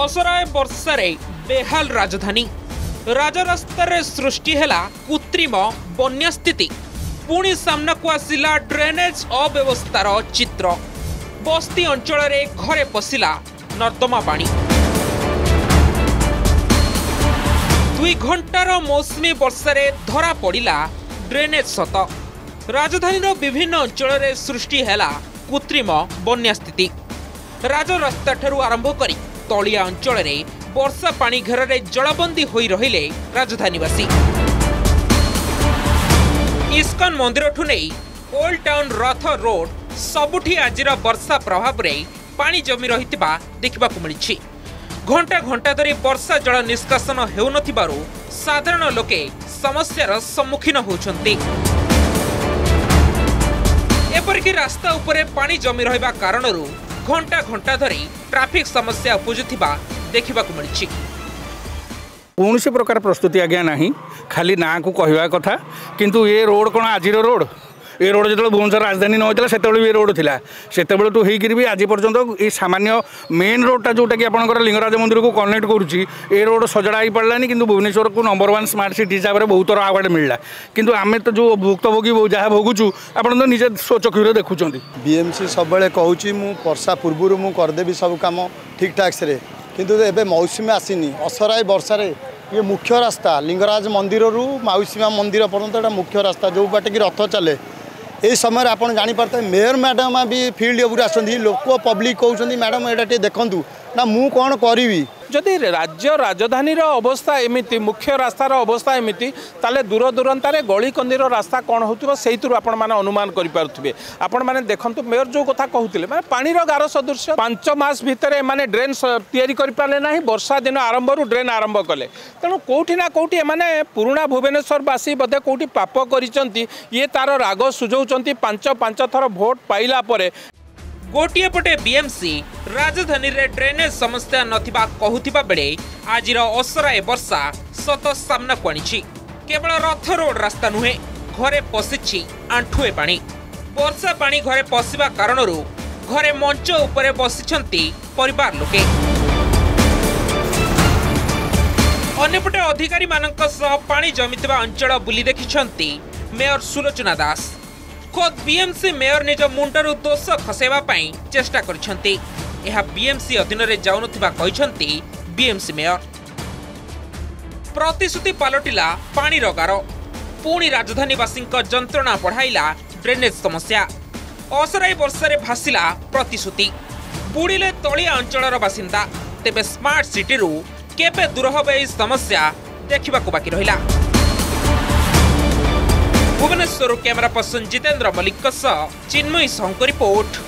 ଅସରାଏ ବର୍ଷାରେ ବେହାଲ ରାଜଧାନୀ। ରାଜରାସ୍ତାରେ ସୃଷ୍ଟି ହେଲା କୃତ୍ରିମ ବନ୍ୟା ସ୍ଥିତି। ପୁଣି ସାମ୍ନାକୁ ଆସିଲା ଡ୍ରେନେଜ ଅବ୍ୟବସ୍ଥାର ଚିତ୍ର। ବସ୍ତି ଅଞ୍ଚଳରେ ଘରେ ପଶିଲା ନର୍ଦ୍ଦମା ପାଣି। ଦୁଇ ଘଣ୍ଟାର ମୌସୁମୀ ବର୍ଷାରେ ଧରା ପଡ଼ିଲା ଡ୍ରେନେଜ ସତ। ରାଜଧାନୀର ବିଭିନ୍ନ ଅଞ୍ଚଳରେ ସୃଷ୍ଟି ହେଲା କୃତ୍ରିମ ବନ୍ୟା ସ୍ଥିତି। ରାଜରାସ୍ତାଠାରୁ ଆରମ୍ଭ କରି ତଳିଆ ଅଞ୍ଚଳରେ ବର୍ଷା ପାଣି ଘେରରେ ଜଳବନ୍ଦୀ ହୋଇ ରହିଲେ ରାଜଧାନୀବାସୀ। ଇସ୍କନ ମନ୍ଦିରଠୁ ନେଇ ଓଲ୍ଡ ଟାଉନ୍ ରଥ ରୋଡ୍ ସବୁଠି ଆଜିର ବର୍ଷା ପ୍ରଭାବରେ ପାଣି ଜମି ରହିଥିବା ଦେଖିବାକୁ ମିଳିଛି। ଘଣ୍ଟା ଘଣ୍ଟା ଧରି ବର୍ଷା ଜଳ ନିଷ୍କାସନ ହେଉନଥିବାରୁ ସାଧାରଣ ଲୋକେ ସମସ୍ୟାର ସମ୍ମୁଖୀନ ହେଉଛନ୍ତି। ଏପରିକି ରାସ୍ତା ଉପରେ ପାଣି ଜମି ରହିବା କାରଣରୁ ঘণ্টা ঘণ্টা ধরে ট্রাফিক সমস্যা উপুজুবা দেখা মিছে কৌশি প্রকার প্রস্তুতি আজ্ঞা না খালি না কথা কিন্তু এ রোড কোণ আজির রোড ଏ ରୋଡ଼ ଯେତେବେଳେ ଭୁବନେଶ୍ୱର ରାଜଧାନୀ ନ ହୋଇଥିଲା ସେତେବେଳେ ବି ଏ ରୋଡ଼ ଥିଲା। ସେତେବେଳଠୁ ହେଇକିରି ବି ଆଜି ପର୍ଯ୍ୟନ୍ତ ଏଇ ସାମାନ୍ୟ ମେନ୍ ରୋଡ଼ଟା ଯେଉଁଟାକି ଆପଣଙ୍କର ଲିଙ୍ଗରାଜ ମନ୍ଦିରକୁ କନେକ୍ଟ କରୁଛି ଏ ରୋଡ଼ ସଜଡ଼ା ହେଇପାରିଲାନି କିନ୍ତୁ ଭୁବନେଶ୍ୱରକୁ ନମ୍ବର ୱାନ୍ ସ୍ମାର୍ଟ ସିଟି ହିସାବରେ ବହୁତ ଥର ଆୱାର୍ଡ଼ ମିଳିଲା। କିନ୍ତୁ ଆମେ ତ ଯେଉଁ ଭୁକ୍ତଭୋଗୀ ଯାହା ଭୋଗୁଛୁ ଆପଣ ତ ନିଜେ ସ୍ୱଚକ୍ଷୁରେ ଦେଖୁଛନ୍ତି। ବିଏମ୍ସି ସବୁବେଳେ କହୁଛି ମୁଁ ବର୍ଷା ପୂର୍ବରୁ ମୁଁ କରିଦେବି ସବୁ କାମ ଠିକ୍ ଠାକ୍ସରେ କିନ୍ତୁ ଏବେ ମୌସୁମୀ ଆସିନି ଅସରାଏ ବର୍ଷାରେ। ଇଏ ମୁଖ୍ୟ ରାସ୍ତା ଲିଙ୍ଗରାଜ ମନ୍ଦିରରୁ ମାଉସୀ ମା ମନ୍ଦିର ପର୍ଯ୍ୟନ୍ତ ଏଇଟା ମୁଖ୍ୟ ରାସ୍ତା ଯେଉଁ ବାଟକି ରଥ ଚାଲେ। এই সময় আপনার জাঁপারে মেয়র ম্যাডাম বি ফিল্ড উপরে আসছেন লোক পব্লিক কৌন ম্যাডাম এটা টিকে দেখুন ନା ମୁଁ କ'ଣ କରିବି? ଯଦି ରାଜ୍ୟ ରାଜଧାନୀର ଅବସ୍ଥା ଏମିତି ମୁଖ୍ୟ ରାସ୍ତାର ଅବସ୍ଥା ଏମିତି ତାହେଲେ ଦୂରଦୂରାନ୍ତରେ ଗଳିକନ୍ଦିର ରାସ୍ତା କ'ଣ ହେଉଥିବ ସେଇଥିରୁ ଆପଣମାନେ ଅନୁମାନ କରିପାରୁଥିବେ। ଆପଣମାନେ ଦେଖନ୍ତୁ ମେୟର ଯେଉଁ କଥା କହୁଥିଲେ ମାନେ ପାଣିର ଗାର ସଦୃଶ ପାଞ୍ଚ ମାସ ଭିତରେ ଏମାନେ ଡ୍ରେନ୍ ତିଆରି କରିପାରିଲେ ନାହିଁ ବର୍ଷା ଦିନ ଆରମ୍ଭରୁ ଡ୍ରେନ୍ ଆରମ୍ଭ କଲେ। ତେଣୁ କେଉଁଠି ନା କେଉଁଠି ଏମାନେ ପୁରୁଣା ଭୁବନେଶ୍ୱରବାସୀ ବୋଧେ କେଉଁଠି ପାପ କରିଛନ୍ତି ଇଏ ତା'ର ରାଗ ସୁଝାଉଛନ୍ତି ପାଞ୍ଚ ପାଞ୍ଚ ଥର ଭୋଟ୍ ପାଇଲା ପରେ ଗୋଟିଏ ପଟେ ବିଏମ୍ସି ରାଜଧାନୀରେ ଡ୍ରେନେଜ ସମସ୍ୟା ନଥିବା କହୁଥିବା ବେଳେ ଆଜିର ଅସରାଏ ବର୍ଷା ସତ ସାମ୍ନାକୁ ଆଣିଛି। କେବଳ ରଥ ରୋଡ ରାସ୍ତା ନୁହେଁ ଘରେ ପଶିଛି ଆଣ୍ଠୁଏ ପାଣି। ବର୍ଷା ପାଣି ଘରେ ପଶିବା କାରଣରୁ ଘରେ ମଞ୍ଚ ଉପରେ ବସିଛନ୍ତି ପରିବାର ଲୋକେ। ଅନ୍ୟପଟେ ଅଧିକାରୀମାନଙ୍କ ସହ ପାଣି ଜମିଥିବା ଅଞ୍ଚଳ ବୁଲି ଦେଖିଛନ୍ତି ମେୟର ସୁଲୋଚନା ଦାସ। ଖୋଦ୍ ବିଏମ୍ସି ମେୟର ନିଜ ମୁଣ୍ଡରୁ ଦୋଷ ଖସାଇବା ପାଇଁ ଚେଷ୍ଟା କରିଛନ୍ତି। ଏହା ବିଏମ୍ସି ଅଧୀନରେ ଯାଉନଥିବା କହିଛନ୍ତି ବିଏମ୍ସି ମେୟର। ପ୍ରତିଶ୍ରୁତି ପାଲଟିଲା ପାଣିର ଗାର। ପୁଣି ରାଜଧାନୀବାସୀଙ୍କ ଯନ୍ତ୍ରଣା ବଢ଼ାଇଲା ଡ୍ରେନେଜ ସମସ୍ୟା। ଅସରାଇ ବର୍ଷାରେ ଭାସିଲା ପ୍ରତିଶ୍ରୁତି। ବୁଡ଼ିଲେ ତଳିଆ ଅଞ୍ଚଳର ବାସିନ୍ଦା। ତେବେ ସ୍ମାର୍ଟ ସିଟିରୁ କେବେ ଦୂର ହେବ ଏହି ସମସ୍ୟା ଦେଖିବାକୁ ବାକି ରହିଲା। भुवनेश्वर पर्सन जितेंद्र मल्लिक सह चिन्मयी रिपोर्ट